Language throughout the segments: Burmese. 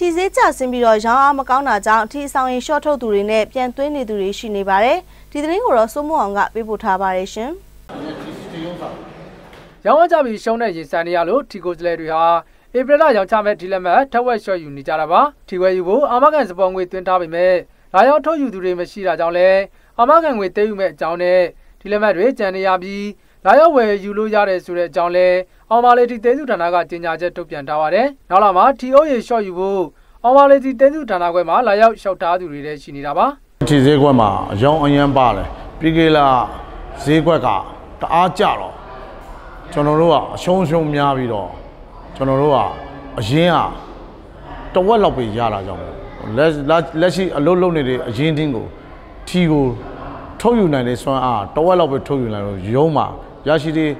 ထီဈေးကျဆင်းပြီးတော့ရောင်းအားမကောင်းတာကြောင့်ထီဆောင်ရင်ရှော့ထုတ်သူတွေနဲ့ပြန်သွင်းနေသူတွေရှိနေပါတယ်ဒီသတင်းကိုတော့စိုးမိုးအောင်ကပေးပို့ထားပါတယ်ရှင်ရောင်းအားကြပြီးရှုံးတဲ့ရင်ဆိုင်နေရလို့ထီကိုစလဲတွေဟာဧပြီလရောင်းချမဲ့ဒီလက်မှတ်ထက်ဝက်ရှော့ယူနေကြတာပါထီဝဲယူဖို့အာမကန်စပေါ်ငွေသွင်းထားပေမဲ့လာရောက်ထုတ်ယူသူတွေမရှိတာကြောင့်လဲအာမခံငွေတဲယူမဲ့အကြောင်းနဲ့ဒီလက်မှတ်တွေကြံနေရပြီးလာရောက်ဝယ်ယူလို့ရတယ်ဆိုတဲ့အကြောင်းလဲ အောင်ပါလေတီတဲစုဌာနကကြေညာချက်ထုတ်ပြန်ထားပါတယ်။နောက်လာမှာ TO ရေရှော့ယူဖို့အောင်ပါလေတီတဲစုဌာနခွဲမှာလာရောက်လျှောက်ထားသူတွေလည်းရှိနေတာပါ။ဒီဈေးကွက်မှာအယောင်အယံပါတယ်။ပြီးကေလာဈေးကွက်ကတအားကြတော့ကျွန်တော်တို့ကအရှုံးရှုံးများပြီးတော့ကျွန်တော်တို့ကအရင်ကတဝက်လောက်ပဲရတာကြောင့်လက်လက်ရှိအလုပ်လုပ်နေတဲ့အရင်တင်းကိုထီကိုထုတ်ယူနိုင်တဲ့စွမ်းအားတဝက်လောက်ပဲထုတ်ယူနိုင်လို့ရုံးမှာရရှိတဲ့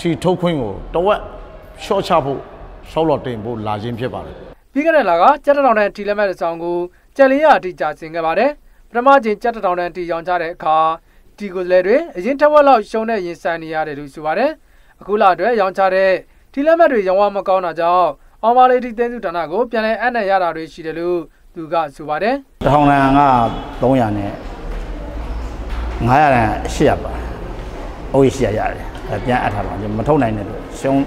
ထီထုတ်ခွင့်ကိုတဝက်ရှော့ချဖို့ဆောက်လော်တင်ဖို့လာခြင်းဖြစ်ပါတယ်ပြီးခဲ့တဲ့လကကြက်တောင်တန်းထီလက်မဲ့တဲ့ဆောင်ကိုကြက်လေးရအတိကြာဆင်ခဲ့ပါတယ်ပထမချင်းကြက်တောင်တန်းတီရောင်းချတဲ့အခါဒီကိုလေတွေအရင်ထက်ဝက်လောက်ရှုံးတဲ့ရင်ဆိုင်နေရတယ်လို့ဆိုပါတယ်အခုလအတွက်ရောင်းချတဲ့ထီလက်မဲ့တွေရောင်းဝမကောင်းတာကြောင့်အောင်ပါလေးတီတင်းစုဌာနကိုပြန်လဲအနက်ရတာတွေရှိတယ်လို့သူကဆိုပါတယ်တထောင်တန်က300နဲ့900တန်800ပါအိုး800ရတယ် ပြန်အပ်ထားပါမထုတ်နိုင်တဲ့အတွက်ရှုံး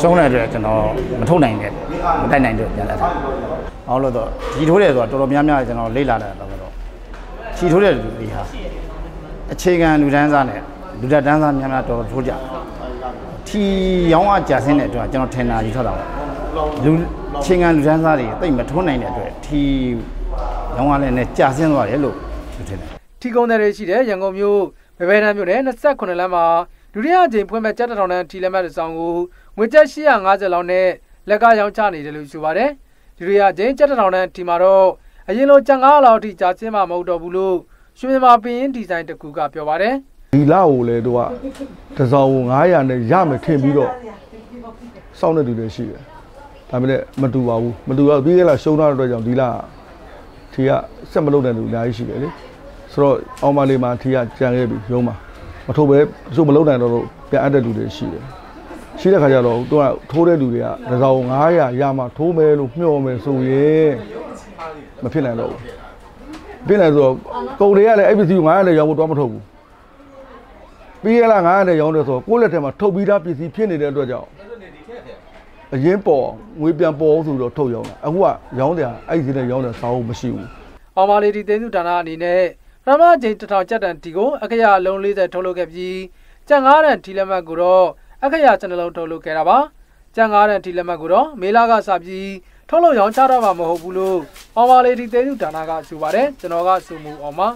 ရှုံးတဲ့အတွက်ကျွန်တော်မထုတ်နိုင်တဲ့မတိုက်နိုင်တဲ့ပြန်အပ်ထားအောင်လို့တော့ကြီးထိုးတယ်ဆိုတော့တော်တော်များများကျွန်တော်လေ့လာတယ်တော့တော့ကြီးထိုးတဲ့လူတွေဟာအခြေခံလူတန်းစားနဲ့လူတက်တန်းစားများများတော်တော်ထိုးကြထီရောင်းအကြဆင်းတဲ့အတွက်ကျွန်တော်ထင်တာယူထားတာပါလူချင်းကန်လူတန်းစားတွေတိတ်မထိုးနိုင်တဲ့အတွက်ထီရောင်းရလဲနဲ့ကြာဆင်းသွားတယ်လို့ထင်တယ်ထီကုန်းတွေရှိတဲ့ရန်ကုန်မြို့ဗဘဲတန်းမြို့နယ်28လမ်းမှာ ဒုတိယအကြိမ်ဖွင့်မဲ့ကြက်တောင်တန်းထီလက်မှတ်ဆောင်ကိုငွေကျပ်850လောက်နဲ့လက်ကရောင်းချနေတယ်လို့ဆိုပါတယ်ဒုတိယအကြိမ်ကြက်တောင်တန်းထီမှာတော့အရင်လိုကြံကားလောက်ထိကြာဆင်းမှာမဟုတ်တော့ဘူးလို့ရွှေမြန်မာပင်းဒီဇိုင်းတကူကပြောပါတယ်ဒီလောက်ကိုလေတို့ကတစောင်900နဲ့ရမယ်ထင်ပြီးတော့စောင့်နေတူတွေရှိတယ်ဒါပေမဲ့မတူပါဘူးမတူတော့ပြီးခဲ့လားရှုံးထားတဲ့အတွက်ကြောင့်ဒီလားထီကစက်မလုပ်တဲ့လူအများကြီးရှိတယ်လေဆိုတော့အောင်မလေးမှာထီကကြံခဲ့ပြီရုံးမှာ မထုတ်ပဲစုမလုပ်နိုင်တော့လို့ပြန်အပ်တဲ့လူတွေရှိတယ်ရှိတဲ့ခါကျတော့သူကထိုးတဲ့လူတွေကတစောင်900ရမှထိုးမယ်လို့မျှော်မယ်ဆိုရင်မဖြစ်နိုင်တော့ဘူးဖြစ်နိုင်ဆိုတော့ကုန်တွေကလည်းအဲ့ပစ္စည်းကို900နဲ့ရောင်းဖို့တော့မထုတ်ဘူးပြီးရလား900နဲ့ရောင်းတယ်ဆိုတော့ကိုယ့်လက်ထဲမှာထုတ်ပြီးသားပစ္စည်းဖြစ်နေတဲ့အတွက်ကြောင့်အရင်ပေါ်ငွေပြန်ပေါ်ဆိုတော့ထုတ်ရောင်းတာအခုကရောင်းတယ်အဲ့ဒီနဲ့ရောင်းတယ်စာအုပ်မရှိဘူးအောင်ပါလီဒီတင်းစုဌာနအနေနဲ့ ပထမကျင်းတထောင်ကျပ်တန်တီကိုအခရအလုံး40ထုတ်လုပ်ခဲ့ပြီးကျန်9တန်ထီလက်မှတ်ကိုတော့အခရစနှလုံးထုတ်လုပ်ခဲ့တာပါကျန်9တန်ထီလက်မှတ်ကိုတော့မေလာကစပြီးထုတ်လုပ်ရောင်းချတော့မှာမဟုတ်ဘူးလို့အောင်ပါလီဒီတင်းစုဌာနကဆိုပါတယ်ကျွန်တော်ကစုမှုအောင်ပါ